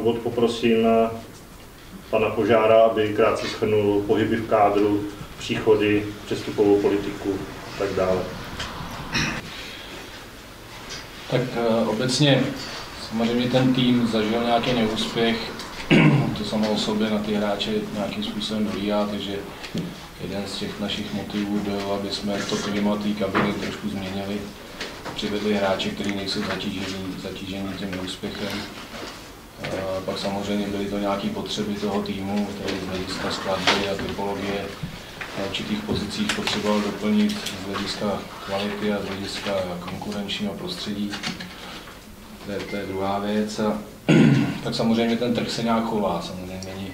úvod poprosím pana Požára, aby krátce schrnul pohyby v kádru, příchody, přestupovou politiku a tak dále. Tak uh, obecně samozřejmě ten tým zažil nějaký neúspěch, to samo o sobě na ty hráče nějakým způsobem dolíhá, takže jeden z těch našich motivů byl, aby jsme to klima té kabiny trošku změnili. Přivedli hráče, kteří nejsou zatížení, zatížení tím neúspěchem. Pak samozřejmě byly to nějaké potřeby toho týmu, který z hlediska skladby a typologie na určitých pozicích potřeboval doplnit z hlediska kvality a z hlediska konkurenčního prostředí. To je, to je druhá věc. A tak samozřejmě ten trh se nějak chová. Samozřejmě není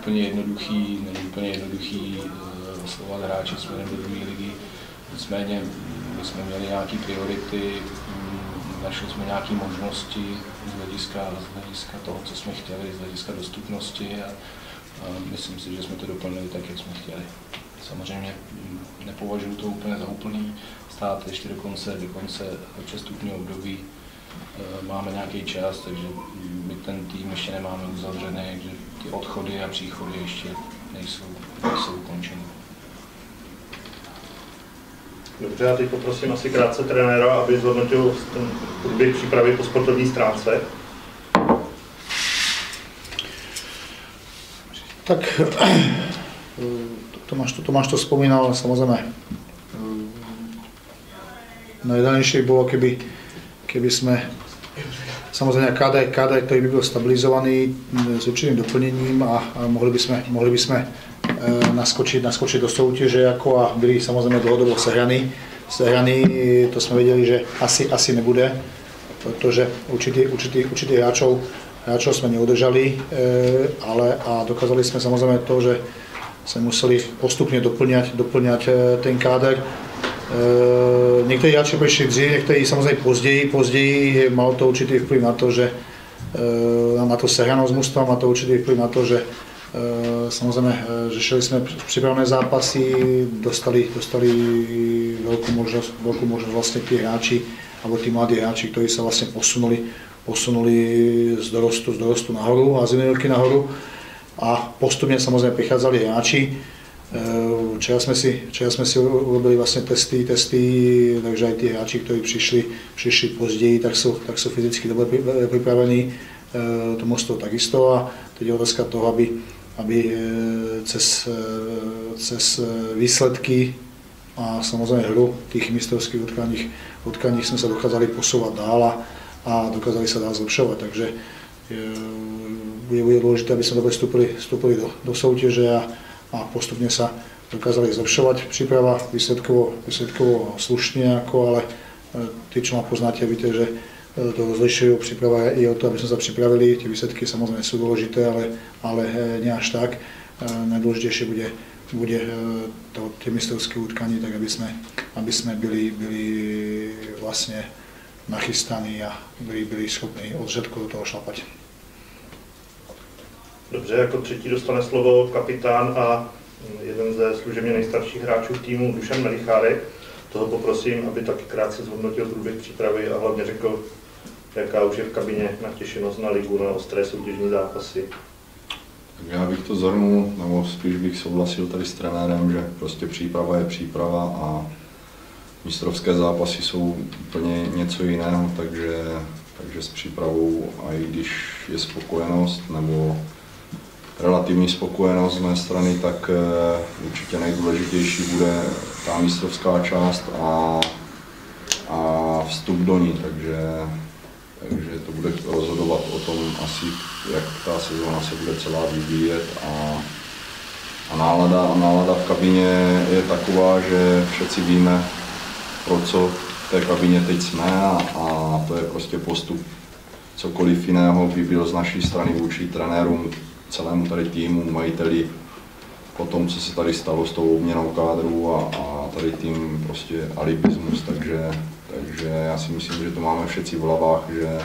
úplně jednoduchý, není úplně jednoduchý uh, oslovat hráče směrem do druhé ligy. Nicméně my jsme měli nějaké priority, našli jsme nějaké možnosti z hlediska, z hlediska toho, co jsme chtěli, z hlediska dostupnosti a, a myslím si, že jsme to doplnili tak, jak jsme chtěli. Samozřejmě nepovažuji to úplně za úplný stát ještě do konce, do konce přestupního období. Eh, máme nějaký čas, takže my ten tým ještě nemáme uzavřený, takže ty odchody a příchody ještě nejsou, nejsou ukončeny. Dobře, já teď poprosím asi krátce trenéra, aby zhodnotil ten průběh přípravy po sportovní stránce. Tak Tomáš to, Tomáš to spomínal, samozrejme najdanejšie bolo, keby, keby sme samozrejme KD, KD, ktorý by byl stabilizovaný s určitým doplnením a, mohli by sme, mohli by sme e, naskočiť, naskočiť do soutěže ako a byli samozrejme dlhodobo sehraní. Sehraní, to sme vedeli, že asi, asi nebude, protože určitý, určitý, určitý hráčov, hráčov sme neudržali, e, ale a dokázali sme samozrejme to, že se museli postupně doplňat, doplňat eh, ten káder. Eh, někteří hráči přišli dřív, někteří samozřejmě později, později malo to určitý vplyv na to, že eh, na to sehranost mužstva, má to určitý vplyv na to, že samozřejmě řešili jsme připravené zápasy, dostali, dostali velkou možnost, velkou možnost vlastně ty hráči, alebo tí mladí hráči, kteří se vlastně posunuli, posunuli z dorostu, z dorostu nahoru a z juniorky nahoru a postupne samozrejme prichádzali hráči. Včera sme si, včera sme si urobili vlastne testy, testy, takže aj tí hráči, ktorí prišli, prišli později, tak sú, tak sú fyzicky dobre pripravení. Eh, to mosto takisto a teď je otázka toho, aby, aby eh, cez, cez výsledky a samozrejme hru tých mistrovských utkaních, utkaních sme sa dokázali posúvať dál a, a dokázali sa dál zlepšovať. Takže bude, bude dôležité, aby sme dobre vstúpili, vstúpili do, do soutěže a, a postupne sa dokázali zlepšovať. Příprava výsledkovo, výsledkovo slušne, ako, ale e, ty, čo ma poznáte, víte, že e, to rozlišujú. Příprava je i o to, aby sme sa připravili. Ty výsledky samozrejme sú dôležité, ale, ale e, ne až tak. Najdôležitejšie bude, bude to, tie mistrovské utkání, tak aby sme, aby sme byli, byli vlastne nachystaní a byli, byli schopní od do toho šlapať. Dobře, jako třetí dostane slovo kapitán a jeden ze služebně nejstarších hráčů týmu Dušan Melichárek. Toho poprosím, aby taky krátce zhodnotil průběh přípravy a hlavně řekl, jaká už je v kabině natěšenost na ligu, na ostré soutěžní zápasy. Tak já bych to zhrnul, nebo spíš bych souhlasil tady s trenérem, že prostě příprava je příprava a mistrovské zápasy jsou úplně něco jiného, takže, takže s přípravou, a i když je spokojenost nebo relativní spokojenost z mé strany, tak eh, určitě nejdůležitější bude ta mistrovská část a, a vstup do ní, takže, takže to bude rozhodovat o tom asi, jak ta sezóna se bude celá vyvíjet a, a nálada, a nálada v kabině je taková, že všetci víme, pro co v té kabině teď jsme a, a to je prostě postup. Cokoliv jiného by byl z naší strany vůči trenérům celému tady týmu, majiteli, po tom, co se tady stalo s tou obměnou kádru a, a tady tým prostě alibismus, takže, takže já si myslím, že to máme všetci v hlavách, že,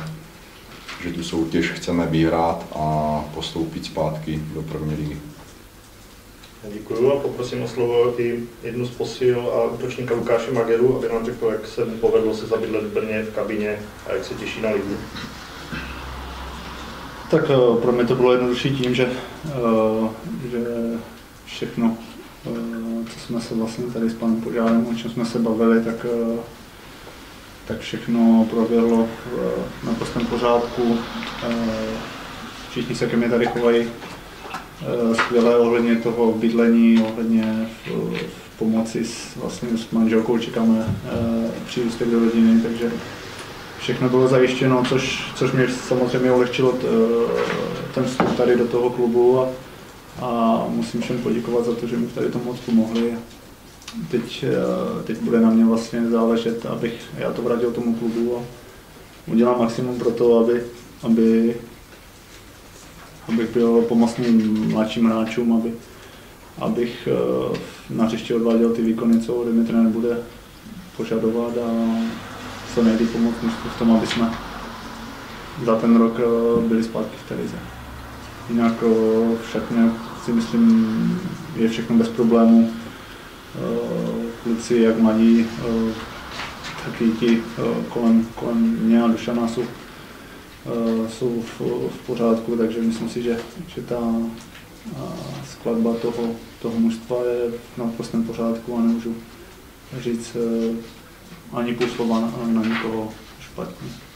že tu soutěž chceme vyhrát a postoupit zpátky do první ligy. Děkuji a poprosím o slovo i jednu z posil a útočníka Lukáše Mageru, aby nám řekl, jak se mu povedlo se zabydlet v Brně v kabině a jak se těší na ligu. Tak eh, pro mě to bylo jednodušší tím, že, eh, že všechno, eh, co jsme se vlastně tady s panem Požárem, o čem jsme se bavili, tak, tak všechno proběhlo v naprostém pořádku. Všichni se ke mně tady chovají skvěle ohledně toho bydlení, ohledně v, v pomoci s, vlastně s manželkou čekáme přírůstek do rodiny, takže všechno bylo zajištěno, což, což mě samozřejmě ulehčilo t, ten vstup tady do toho klubu a, a musím všem poděkovat za to, že mi tady to moc pomohli. Teď, eh, teď bude na mě vlastně záležet, abych já to vrátil tomu klubu a udělám maximum pro to, aby, aby, abych byl pomocný mladším hráčům, aby, abych eh, na hřiště odváděl ty výkony, co ode mě trenér bude požadovat a co nejlíp pomoct v tom, aby jsme za ten rok eh, byli zpátky v televizi. Jinak eh, však si myslím, je všechno bez problémů. Eh, kluci, jak mají, tak i ti kolem, kolem mě a Dušana jsou, jsou v, v pořádku, takže myslím si, že, že ta skladba toho, toho mužstva je v naprostém pořádku a nemůžu říct ani půl na, na nikoho špatně.